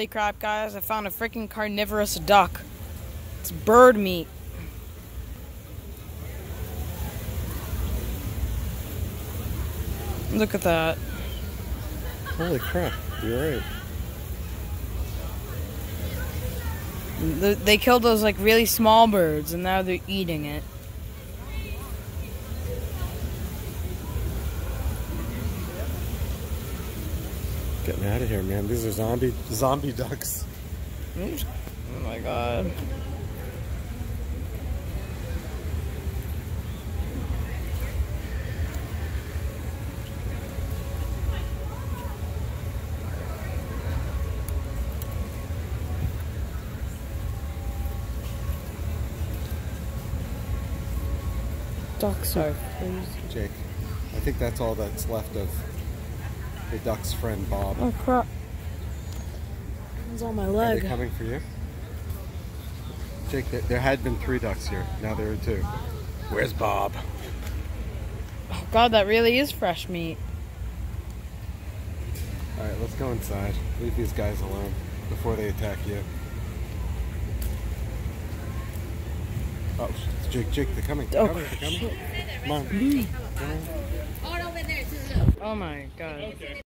Holy crap, guys, I found a freaking carnivorous duck. It's bird meat. Look at that. Holy crap, you're right. They killed those like really small birds and now they're eating it. Getting out of here, man. These are zombie zombie ducks. Oh my god. Ducks are crazy. Jake, I think that's all that's left of the duck's friend Bob. Oh crap. It's on my leg. Are they coming for you? Jake, there, there had been three ducks here. Now there are two. Where's Bob? Oh god, that really is fresh meat. All right, let's go inside. Leave these guys alone before they attack you. Oh, sh- Jake, Jake, they're coming. They're Oh, coming. They're coming. shit. Come on. Come on. Oh my god.